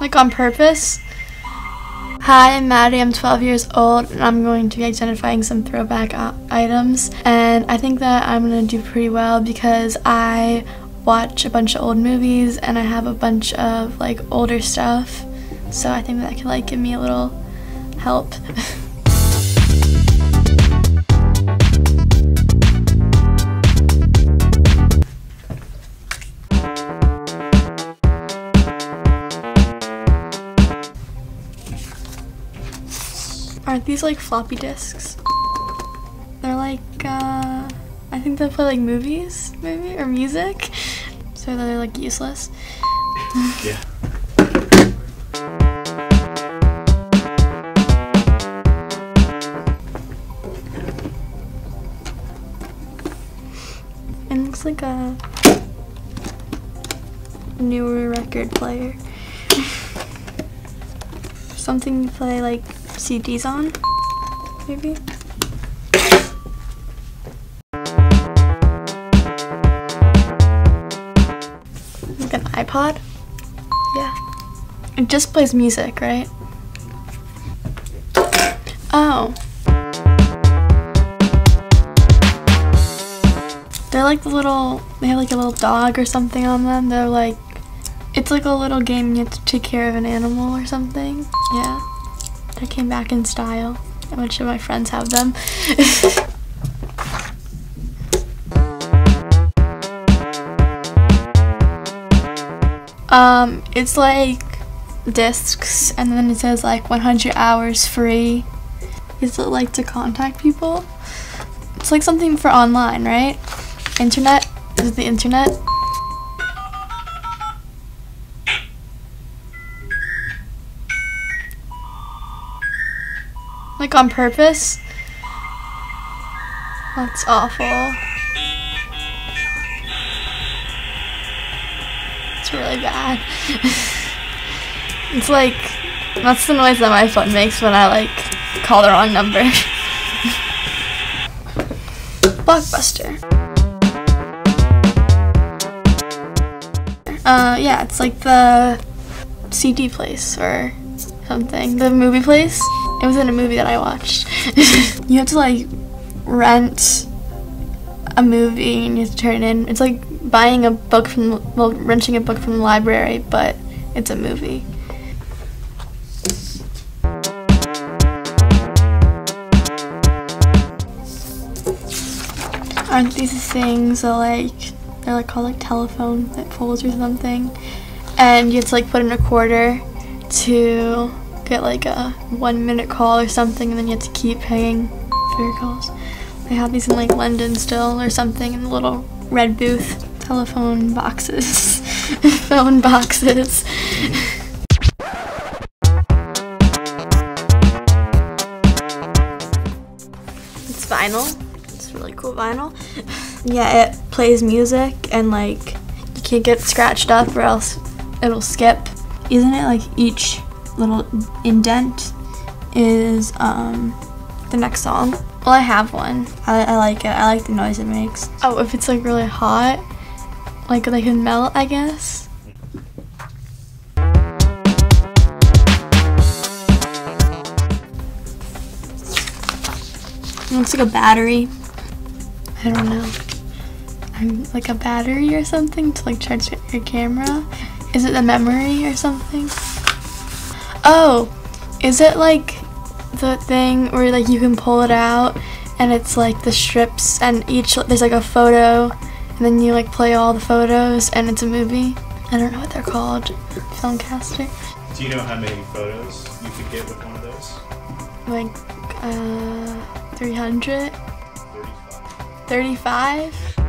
Like on purpose? Hi, I'm Maddie. I'm 12 years old and I'm going to be identifying some throwback uh, items. And I think that I'm going to do pretty well because I watch a bunch of old movies and I have a bunch of like older stuff. So I think that can like give me a little help. Aren't these like floppy disks? They're like, uh, I think they play like movies, maybe, or music. So they're like useless. Yeah. It looks like a newer record player. Something to play like CDs on, maybe? Like an iPod? Yeah. It just plays music, right? Oh. They're like the little, they have like a little dog or something on them. They're like, it's like a little game you have to take care of an animal or something. Yeah. They came back in style. A bunch of my friends have them. um, it's like discs and then it says like 100 hours free. Is it like to contact people? It's like something for online, right? Internet? Is it the internet? Like on purpose? That's awful. It's really bad. it's like, that's the noise that my phone makes when I like call the wrong number. Blockbuster. Uh, yeah, it's like the CD place or something. The movie place. It was in a movie that I watched. you have to like rent a movie and you have to turn it in. It's like buying a book from, well, renting a book from the library, but it's a movie. Aren't these things that like they're like called like telephone that folds or something, and you have to like put in a quarter to get like a one minute call or something, and then you have to keep paying for your calls. They have these in like London still or something in the little red booth telephone boxes, phone boxes. it's vinyl. It's really cool vinyl. yeah, it plays music and like you can't get scratched up or else it'll skip. Isn't it like each little indent is um, the next song? Well, I have one. I, I like it. I like the noise it makes. Oh, if it's like really hot, like they can melt, I guess. It looks like a battery. I don't know. I'm like a battery or something to like charge your camera. Is it the memory or something? Oh, is it like the thing where like you can pull it out and it's like the strips and each there's like a photo and then you like play all the photos and it's a movie. I don't know what they're called. Film canister. Do you know how many photos you could get with one of those? Like uh 300? 35. 35?